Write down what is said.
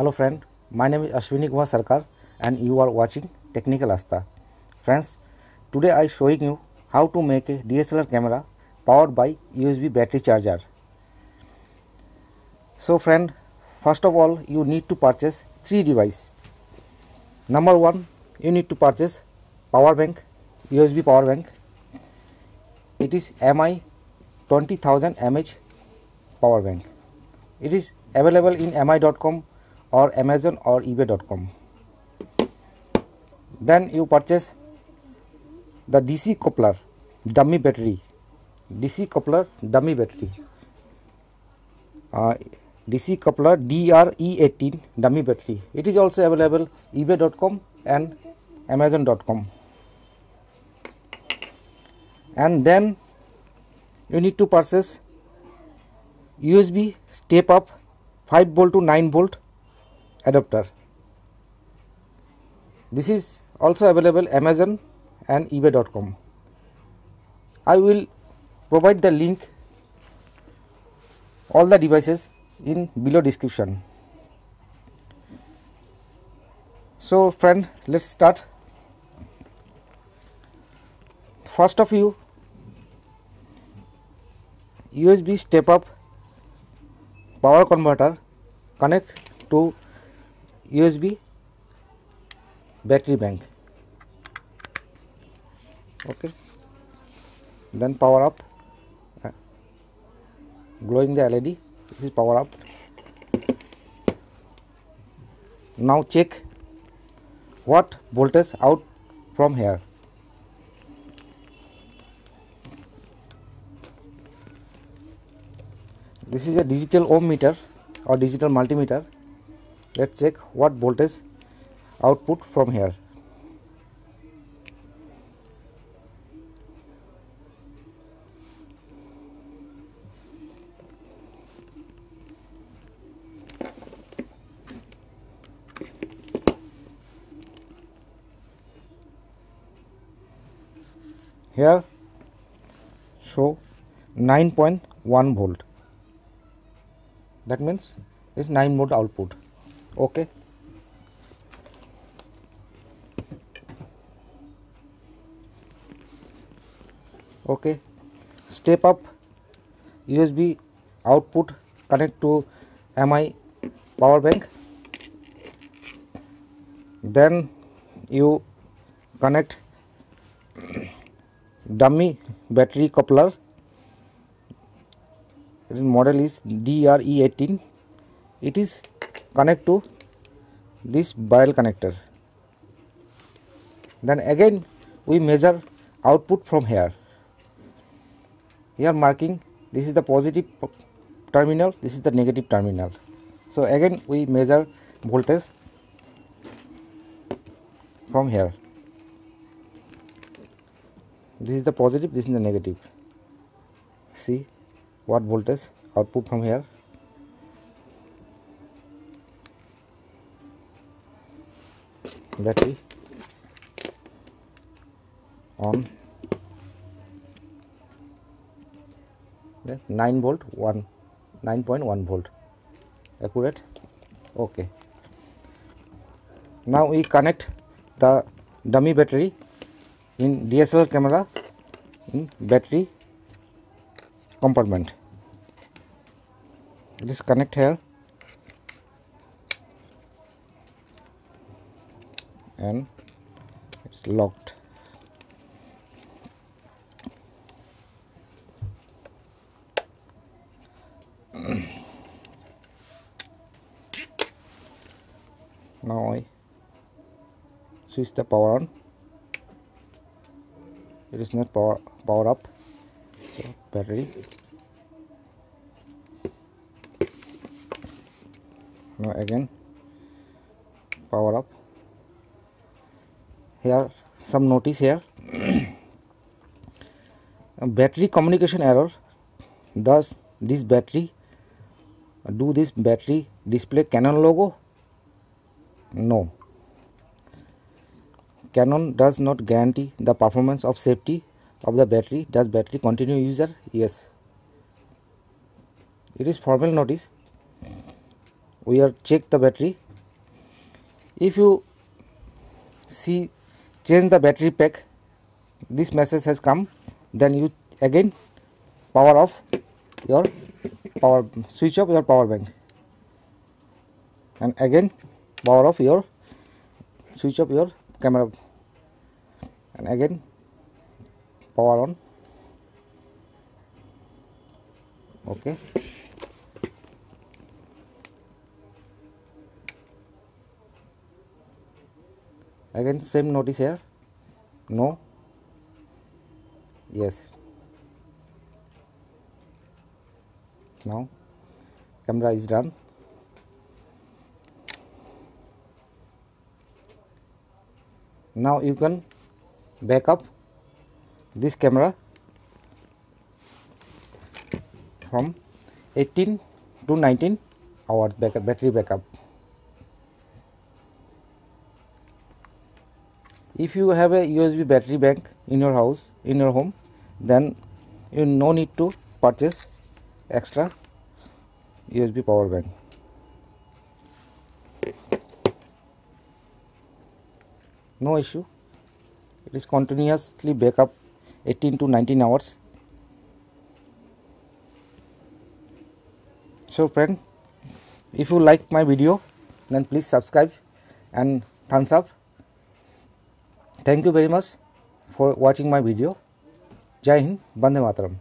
Hello friend, my name is Ashwini Kumar Sarkar and you are watching Technical Astha. Friends, today I showing you how to make a DSLR camera powered by USB battery charger. So friend, first of all you need to purchase three device. Number one, you need to purchase power bank, USB power bank. It is MI 20000 mAh power bank. It is available in mi.com or Amazon or eBay.com. Then you purchase the DC coupler dummy battery. DC coupler dummy battery. Uh, DC coupler DRE18 dummy battery. It is also available eBay.com and Amazon.com. And then you need to purchase USB step up 5 volt to 9 volt adapter. This is also available Amazon and eBay.com. I will provide the link all the devices in below description. So friend let's start. First of you USB step up power converter connect to USB battery bank. Okay. Then power up. Uh, glowing the LED this is power up. Now check what voltage out from here. This is a digital ohm meter or digital multimeter let's check what voltage output from here. Here show 9.1 volt. That means is 9 volt output okay okay step up. Usb output connect to mi power bank. Then you connect dummy battery coupler. Its model is DRE18 it is connect to this barrel connector. Then again we measure output from here. Here marking this is the positive terminal this is the negative terminal. So again we measure voltage from here. This is the positive this is the negative. See what voltage output from here battery on. 9 volt 1 9.1 volt. Accurate? Okay. Now we connect the dummy battery in DSLR camera in battery compartment. Just connect here and it's locked. Now I switch the power on. It is not power power up. So battery. Now again power up here some notice here. Battery communication error. Thus this battery do this battery display canon logo? No. Canon does not guarantee the performance of safety of the battery. Does battery continue user? Yes. It is formal notice. We are check the battery. If you see change the battery pack. This message has come. Then you again power off your power switch off your power bank. And again power off your switch off your camera. And again power on. Okay again same notice here. No. Yes. Now camera is done. Now you can back up this camera from 18 to 19 hours backup, battery backup if you have a USB battery bank in your house in your home then you no need to purchase extra USB power bank. No issue. It is continuously backup 18 to 19 hours. So friend if you like my video then please subscribe and thumbs up thank you very much for watching my video जय हिंद बंदे मातरम